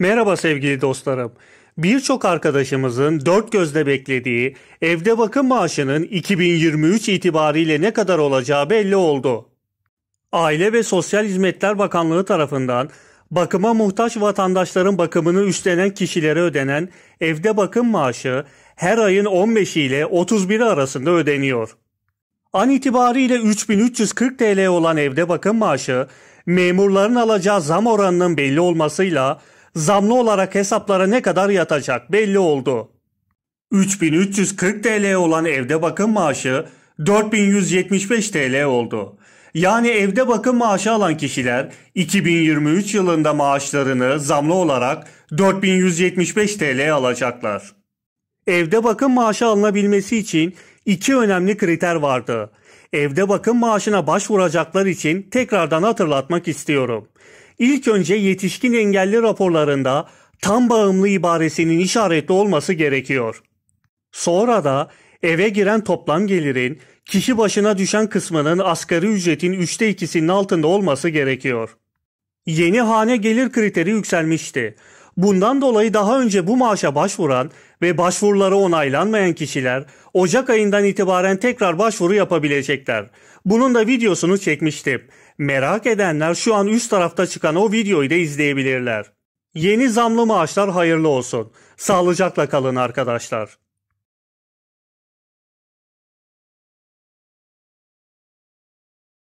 Merhaba sevgili dostlarım. Birçok arkadaşımızın dört gözle beklediği evde bakım maaşının 2023 itibariyle ne kadar olacağı belli oldu. Aile ve Sosyal Hizmetler Bakanlığı tarafından bakıma muhtaç vatandaşların bakımını üstlenen kişilere ödenen evde bakım maaşı her ayın 15 ile 31 arasında ödeniyor. An itibariyle 3340 TL olan evde bakım maaşı memurların alacağı zam oranının belli olmasıyla zamlı olarak hesaplara ne kadar yatacak belli oldu. 3340 TL olan evde bakım maaşı 4175 TL oldu. Yani evde bakım maaşı alan kişiler 2023 yılında maaşlarını zamlı olarak 4175 TL alacaklar. Evde bakım maaşı alınabilmesi için iki önemli kriter vardı. Evde bakım maaşına başvuracaklar için tekrardan hatırlatmak istiyorum. İlk önce yetişkin engelli raporlarında tam bağımlı ibaresinin işaretli olması gerekiyor. Sonra da eve giren toplam gelirin kişi başına düşen kısmının asgari ücretin üçte ikisinin altında olması gerekiyor. Yeni hane gelir kriteri yükselmişti. Bundan dolayı daha önce bu maaşa başvuran ve başvuruları onaylanmayan kişiler Ocak ayından itibaren tekrar başvuru yapabilecekler. Bunun da videosunu çekmiştim. Merak edenler şu an üst tarafta çıkan o videoyu da izleyebilirler. Yeni zamlı maaşlar hayırlı olsun. Sağlıcakla kalın arkadaşlar.